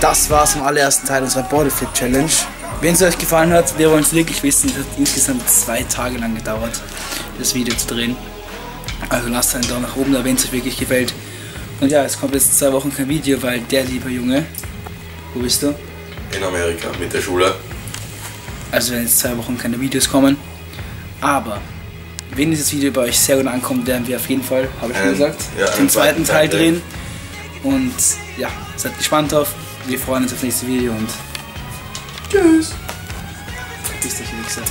Das war's vom allerersten Teil unserer Bodyflip Challenge. Wenn es euch gefallen hat, wir wollen es wirklich wissen. Es hat insgesamt zwei Tage lang gedauert, das Video zu drehen. Also lasst einen Daumen nach oben da, wenn es euch wirklich gefällt. Und ja, es kommt jetzt zwei Wochen kein Video, weil der liebe Junge, wo bist du? In Amerika mit der Schule. Also wenn jetzt zwei Wochen keine Videos kommen. Aber wenn dieses Video bei euch sehr gut ankommt, werden wir auf jeden Fall, habe ich schon Einen- gesagt, ja, den zweiten zweiten Teil Teil drehen. Und ja, seid gespannt drauf. Wir freuen uns auf das nächste Video und tschüss. Bis dich, Wichser.